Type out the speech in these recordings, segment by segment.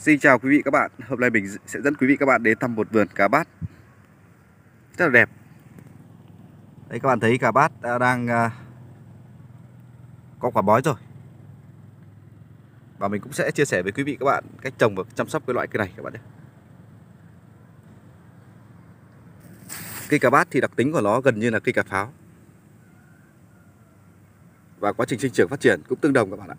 Xin chào quý vị các bạn. Hôm nay mình sẽ dẫn quý vị các bạn đến thăm một vườn cá bát. Rất là đẹp. Đây, các bạn thấy cá bát à, đang à, có quả bói rồi. Và mình cũng sẽ chia sẻ với quý vị các bạn cách trồng và chăm sóc cái loại cây này, các bạn nhé. Cây cá bát thì đặc tính của nó gần như là cây cà pháo. Và quá trình sinh trưởng phát triển cũng tương đồng, các bạn ạ.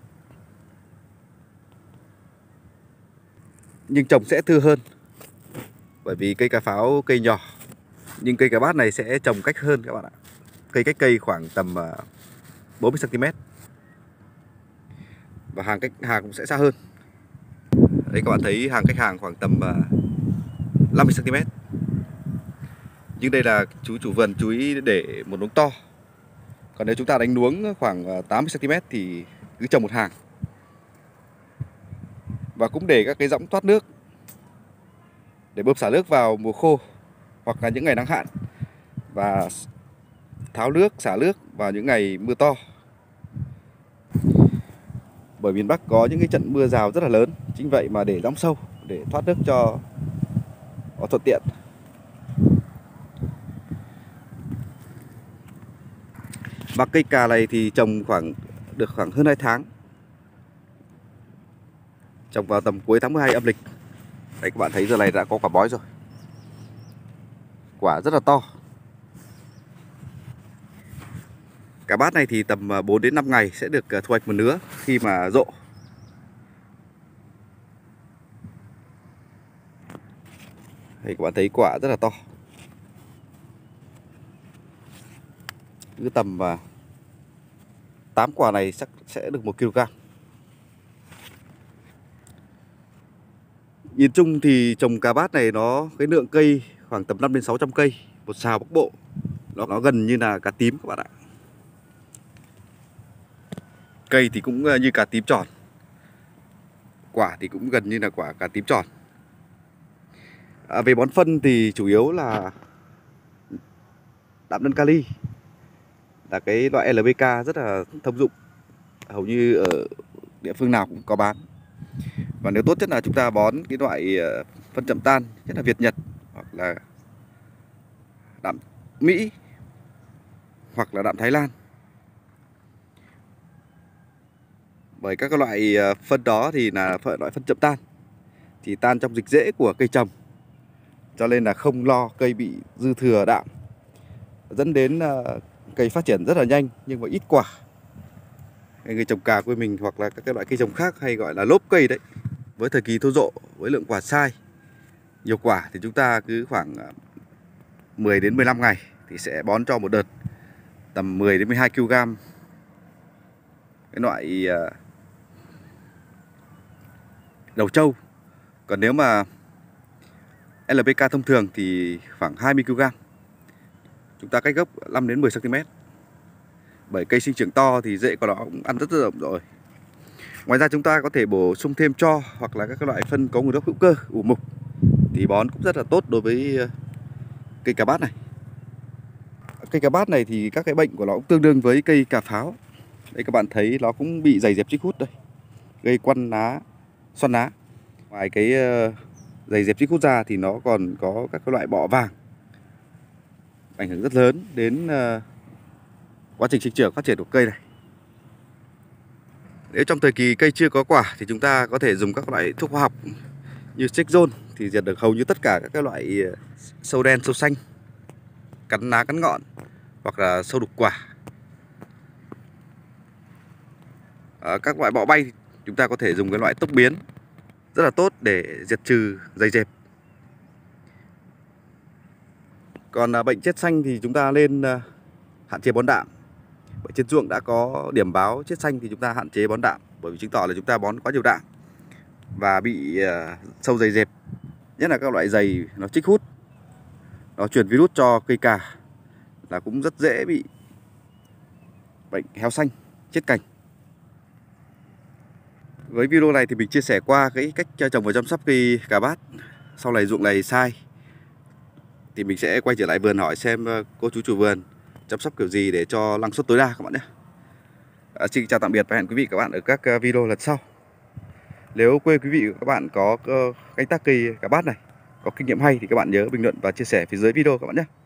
Nhưng trồng sẽ thưa hơn. Bởi vì cây cà pháo, cây nhỏ nhưng cây cà bát này sẽ trồng cách hơn các bạn ạ. Cây cách cây khoảng tầm à, 40 cm và hàng cách, hàng cũng sẽ xa hơn. Đây các bạn thấy hàng cách hàng khoảng tầm à, 50 cm nhưng đây là chú chủ vườn, chú ý để một đống to. Còn nếu chúng ta đánh nuống khoảng à, 80 cm thì cứ trồng một hàng và cũng để các cái rỗng thoát nước. Để bơm xả nước vào mùa khô hoặc là những ngày nắng hạn. Và tháo nước, xả nước vào những ngày mưa to. Bởi miền Bắc có những cái trận mưa rào rất là lớn. Chính vậy mà để rỗng sâu, để thoát nước cho nó thuận tiện. Và cây cà này thì trồng khoảng, được khoảng hơn 2 tháng trồng vào tầm cuối tháng 12 âm lịch. Đấy, các bạn thấy giờ này đã có quả bói rồi. Quả rất là to. Cả bát này thì tầm à, 4 đến 5 ngày sẽ được à, thu hoạch một nứa khi mà rộ. Đây, các bạn thấy quả rất là to. Cứ tầm à, 8 quả này chắc sẽ được 1 kg. Nhìn chung thì trồng cà bát này nó cái lượng cây khoảng tầm 5 đến 600 cây một xào bắc bộ. Nó nó gần như là cà tím các bạn ạ. Cây thì cũng ờ, như cà tím tròn. Quả thì cũng gần như là quả cà tím tròn. À, về bón phân thì chủ yếu là đạm đơn kali là cái loại LBK rất là thông dụng hầu như ở địa phương nào cũng có bán và nếu tốt nhất là chúng ta bón cái loại ờ, phân chậm tan, nhất là Việt, Nhật hoặc là đạm Mỹ hoặc là đạm Thái Lan. Bởi các loại ờ, phân đó thì là loại phân chậm tan, thì tan trong dịch rễ của cây trồng, cho nên là không lo cây bị dư thừa đạm. Dẫn đến ờ, cây phát triển rất là nhanh nhưng mà ít quả. Người trồng cà quê mình hoặc là các cái loại cây trồng khác hay gọi là lốp cây đấy với thời kỳ thô rộ, với lượng quả sai, nhiều quả thì chúng ta cứ khoảng à, 10 đến 15 ngày thì sẽ bón cho một đợt, tầm 10 đến 12 kg cái loại à, đầu trâu. Còn nếu mà LPK thông thường thì khoảng 20 kg chúng ta cách gốc 5 đến 10 cm bởi cây sinh trưởng to thì rễ của nó cũng ăn rất rộng rồi. Ngoài ra chúng ta có thể bổ sung thêm cho hoặc là các loại phân có nguồn gốc hữu cơ, ủ mục thì bón cũng rất là tốt đối với ờ, cây cà bát này. Cây cà bát này thì các cái bệnh của nó cũng tương đương với cây cà pháo. Đây các bạn thấy nó cũng bị dày dẹp chích hút đây. Gây quăn lá, xoăn lá. Ngoài cái ờ, dày dẹp chích hút ra thì nó còn có các cái loại bọ vàng ảnh hưởng rất lớn đến ờ, quá trình sinh trưởng phát triển của cây này. Nếu trong thời kỳ cây chưa có quả thì chúng ta có thể dùng các loại thuốc hóa học như Strixzone thì diệt được hầu như tất cả các loại ờ, sâu đen, sâu xanh, cắn lá, cắn ngọn hoặc là sâu đục quả. Ở các loại bọ bay chúng ta có thể dùng cái loại tốc biến rất là tốt để diệt trừ dày dẹp. Còn à, bệnh chết xanh thì chúng ta nên à, hạn chế bón đạm bởi trên ruộng đã có điểm báo chết xanh thì chúng ta hạn chế bón đạm bởi vì chứng tỏ là chúng ta bón quá nhiều đạm và bị uh, sâu dày dẹp. Nhất là các loại dày nó chích hút nó truyền virus cho cây cà là cũng rất dễ bị bệnh héo xanh chết cành. Với video này thì mình chia sẻ qua cái cách trồng và chăm sóc cây cà bát. Sau này ruộng này sai thì mình sẽ quay trở lại vườn hỏi xem ờ, cô chú chủ vườn chăm sóc kiểu gì để cho năng suất tối đa các bạn nhé. À, Xin chào tạm biệt và hẹn quý vị các bạn ở các à, video lần sau. Nếu quê quý vị các bạn có canh tác cây cá bát này có kinh nghiệm hay thì các bạn nhớ bình luận và chia sẻ phía dưới video các bạn nhé.